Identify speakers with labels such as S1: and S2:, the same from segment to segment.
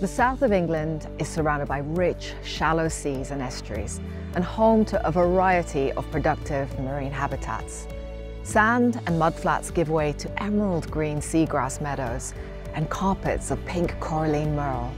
S1: The south of England is surrounded by rich, shallow seas and estuaries and home to a variety of productive marine habitats. Sand and mudflats give way to emerald green seagrass meadows and carpets of pink coralline maerl.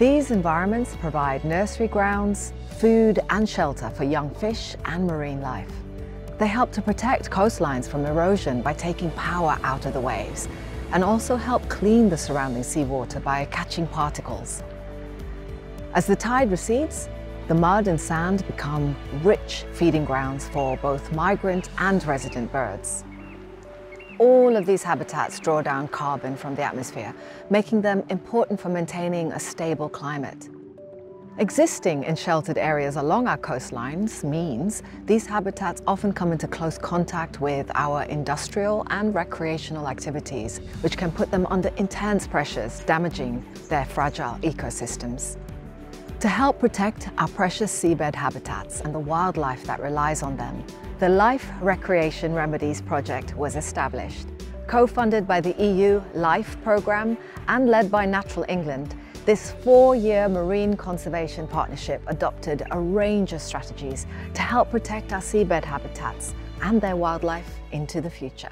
S1: These environments provide nursery grounds, food and shelter for young fish and marine life. They help to protect coastlines from erosion by taking power out of the waves and also help clean the surrounding seawater by catching particles. As the tide recedes, the mud and sand become rich feeding grounds for both migrant and resident birds. All of these habitats draw down carbon from the atmosphere, making them important for maintaining a stable climate. Existing in sheltered areas along our coastlines means these habitats often come into close contact with our industrial and recreational activities, which can put them under intense pressures, damaging their fragile ecosystems. To help protect our precious seabed habitats and the wildlife that relies on them, the Life Recreation Remedies Project was established. Co-funded by the EU LIFE programme and led by Natural England, this four-year marine conservation partnership adopted a range of strategies to help protect our seabed habitats and their wildlife into the future.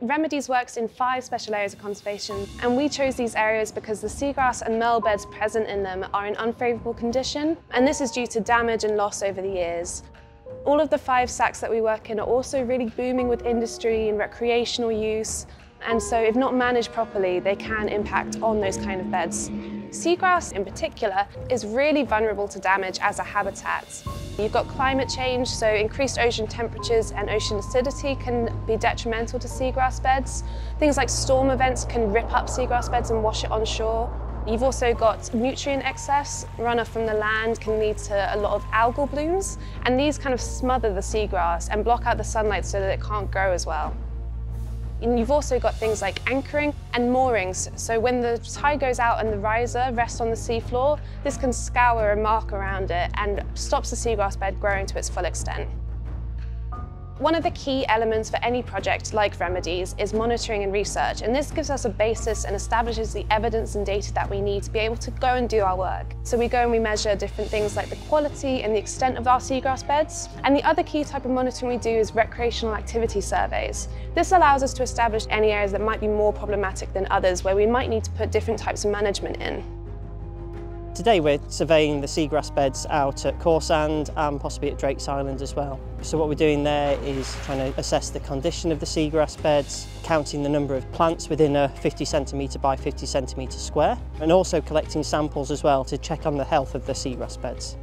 S2: Remedies works in five special areas of conservation and we chose these areas because the seagrass and maerl beds present in them are in unfavourable condition and this is due to damage and loss over the years. All of the five SACs that we work in are also really booming with industry and recreational use and so if not managed properly, they can impact on those kind of beds. Seagrass in particular is really vulnerable to damage as a habitat. You've got climate change, so increased ocean temperatures and ocean acidity can be detrimental to seagrass beds. Things like storm events can rip up seagrass beds and wash it onshore. You've also got nutrient excess, runoff from the land can lead to a lot of algal blooms, and these kind of smother the seagrass and block out the sunlight so that it can't grow as well. And you've also got things like anchoring and moorings. So when the tide goes out and the riser rests on the seafloor, this can scour a mark around it and stops the seagrass bed growing to its full extent. One of the key elements for any project like Remedies is monitoring and research, and this gives us a basis and establishes the evidence and data that we need to be able to go and do our work. So we go and we measure different things like the quality and the extent of our seagrass beds. And the other key type of monitoring we do is recreational activity surveys. This allows us to establish any areas that might be more problematic than others, where we might need to put different types of management in.
S3: Today we're surveying the seagrass beds out at Cawsand and possibly at Drake's Island as well. So what we're doing there is trying to assess the condition of the seagrass beds, counting the number of plants within a 50 centimetre by 50 centimetre square and also collecting samples as well to check on the health of the seagrass beds.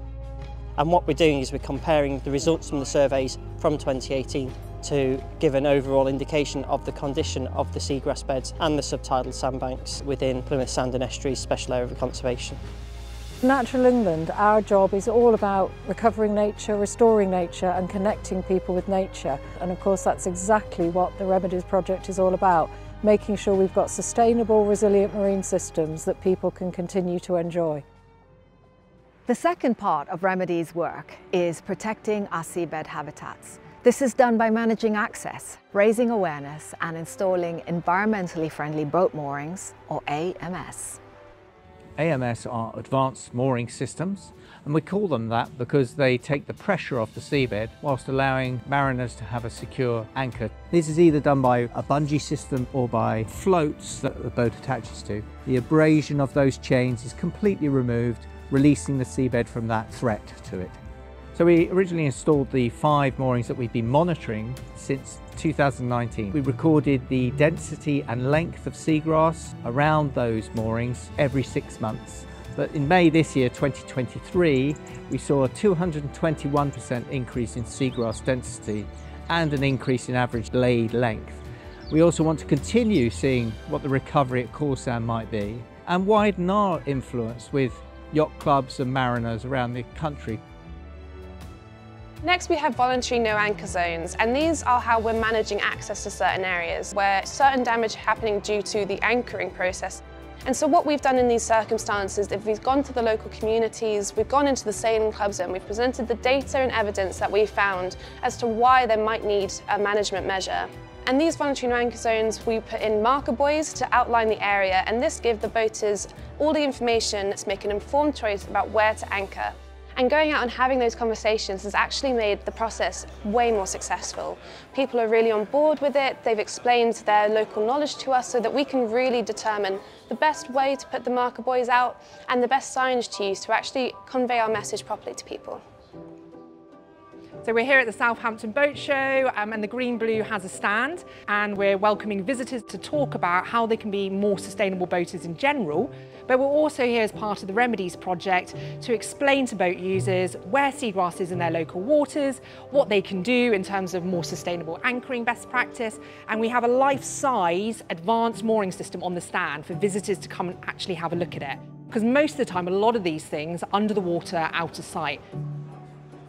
S3: And what we're doing is we're comparing the results from the surveys from 2018 to give an overall indication of the condition of the seagrass beds and the subtidal sandbanks within Plymouth Sound and Estuaries Special Area of Conservation.
S4: Natural England, our job is all about recovering nature, restoring nature and connecting people with nature. And of course that's exactly what the Remedies project is all about, making sure we've got sustainable, resilient marine systems that people can continue to enjoy.
S1: The second part of Remedies' work is protecting our seabed habitats. This is done by managing access, raising awareness and installing environmentally friendly boat moorings, or AMS.
S5: AMS are advanced mooring systems and we call them that because they take the pressure off the seabed whilst allowing mariners to have a secure anchor. This is either done by a bungee system or by floats that the boat attaches to. The abrasion of those chains is completely removed, releasing the seabed from that threat to it. So we originally installed the five moorings that we've been monitoring since 2019. We recorded the density and length of seagrass around those moorings every six months. But in May this year, 2023, we saw a 221% increase in seagrass density and an increase in average blade length. We also want to continue seeing what the recovery at Cawsand might be and widen our influence with yacht clubs and mariners around the country
S2: Next we have voluntary no anchor zones and these are how we're managing access to certain areas where certain damage happening due to the anchoring process. And so what we've done in these circumstances is we've gone to the local communities, we've gone into the sailing clubs and we've presented the data and evidence that we've found as to why they might need a management measure. And these voluntary no anchor zones, we put in marker buoys to outline the area and this gives the boaters all the information to make an informed choice about where to anchor. And going out and having those conversations has actually made the process way more successful. People are really on board with it, they've explained their local knowledge to us so that we can really determine the best way to put the marker buoys out and the best signage to use to actually convey our message properly to people.
S6: So we're here at the Southampton Boat Show um, and the Green Blue has a stand and we're welcoming visitors to talk about how they can be more sustainable boaters in general. But we're also here as part of the Remedies project to explain to boat users where seagrass is in their local waters, what they can do in terms of more sustainable anchoring best practice. And we have a life-size advanced mooring system on the stand for visitors to come and actually have a look at it. Because most of the time, a lot of these things are under the water, out of sight.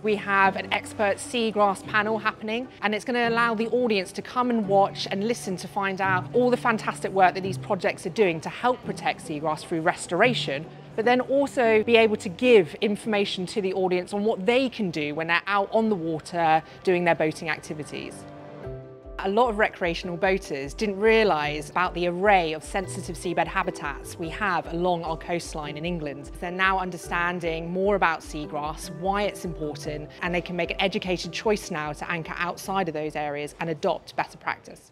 S6: We have an expert seagrass panel happening and it's going to allow the audience to come and watch and listen to find out all the fantastic work that these projects are doing to help protect seagrass through restoration but then also be able to give information to the audience on what they can do when they're out on the water doing their boating activities. A lot of recreational boaters didn't realise about the array of sensitive seabed habitats we have along our coastline in England. They're now understanding more about seagrass, why it's important, and they can make an educated choice now to anchor outside of those areas and adopt better practice.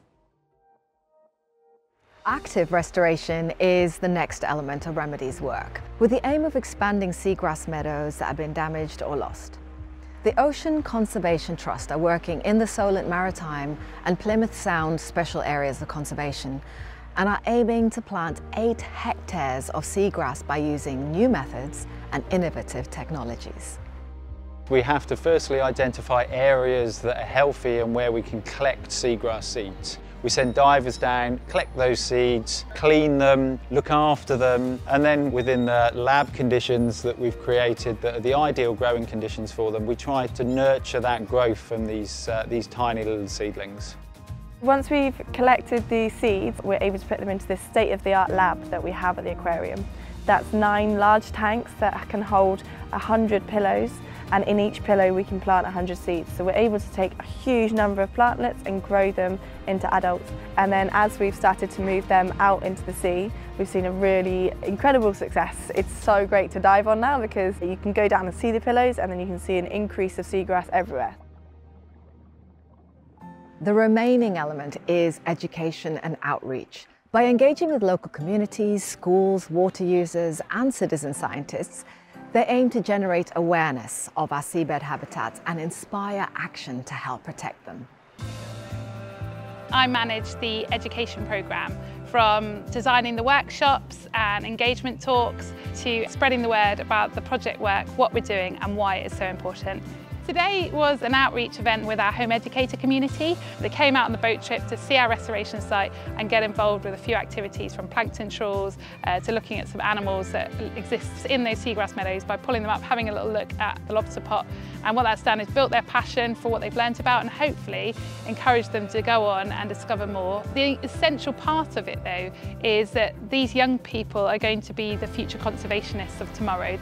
S1: Active restoration is the next element of Remedies work, with the aim of expanding seagrass meadows that have been damaged or lost. The Ocean Conservation Trust are working in the Solent Maritime and Plymouth Sound special areas of conservation and are aiming to plant eight hectares of seagrass by using new methods and innovative technologies.
S7: We have to firstly identify areas that are healthy and where we can collect seagrass seeds. We send divers down, collect those seeds, clean them, look after them, and then within the lab conditions that we've created that are the ideal growing conditions for them, we try to nurture that growth from these, uh, these tiny little seedlings.
S8: Once we've collected the seeds, we're able to put them into this state-of-the-art lab that we have at the aquarium. That's nine large tanks that can hold 100 pillows and in each pillow we can plant 100 seeds. So we're able to take a huge number of plantlets and grow them into adults. And then as we've started to move them out into the sea, we've seen a really incredible success. It's so great to dive on now because you can go down and see the pillows and then you can see an increase of seagrass everywhere.
S1: The remaining element is education and outreach. By engaging with local communities, schools, water users and citizen scientists, they aim to generate awareness of our seabed habitats and inspire action to help protect them.
S9: I manage the education programme from designing the workshops and engagement talks to spreading the word about the project work, what we're doing and why it's so important. Today was an outreach event with our home educator community. They came out on the boat trip to see our restoration site and get involved with a few activities from plankton trawls uh, to looking at some animals that exist in those seagrass meadows by pulling them up, having a little look at the lobster pot. And what that's done is built their passion for what they've learnt about and hopefully encouraged them to go on and discover more. The essential part of it though is that these young people are going to be the future conservationists of tomorrow.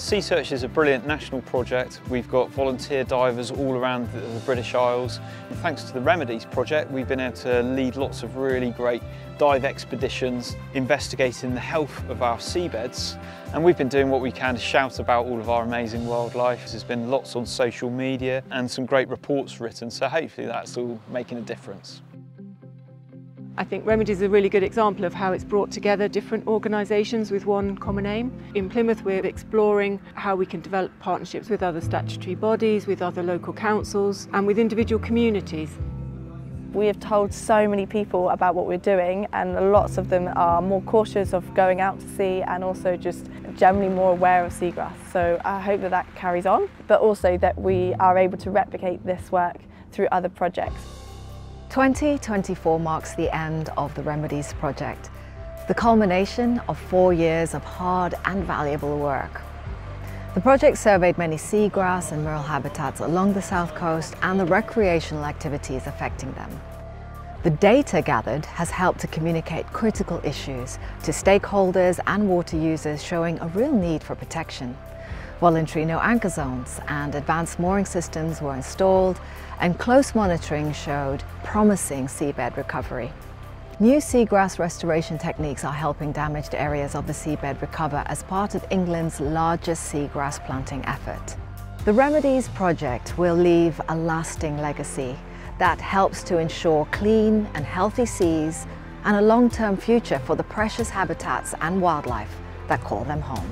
S10: Seasearch is a brilliant national project. We've got volunteer divers all around the, British Isles. And thanks to the Remedies project, we've been able to lead lots of really great dive expeditions, investigating the health of our seabeds. And we've been doing what we can to shout about all of our amazing wildlife. There's been lots on social media and some great reports written, so hopefully that's all making a difference.
S11: I think Remedies is a really good example of how it's brought together different organisations with one common aim. In Plymouth we're exploring how we can develop partnerships with other statutory bodies, with other local councils and with individual communities.
S8: We have told so many people about what we're doing and lots of them are more cautious of going out to sea and also just generally more aware of seagrass. So I hope that that carries on, but also that we are able to replicate this work through other projects.
S1: 2024 marks the end of the Remedies project, the culmination of four years of hard and valuable work. The project surveyed many seagrass and maerl habitats along the south coast and the recreational activities affecting them. The data gathered has helped to communicate critical issues to stakeholders and water users showing a real need for protection. Voluntary no anchor zones and advanced mooring systems were installed and close monitoring showed promising seabed recovery. New seagrass restoration techniques are helping damaged areas of the seabed recover as part of England's largest seagrass planting effort. The Remedies project will leave a lasting legacy that helps to ensure clean and healthy seas and a long-term future for the precious habitats and wildlife that call them home.